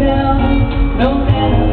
no matter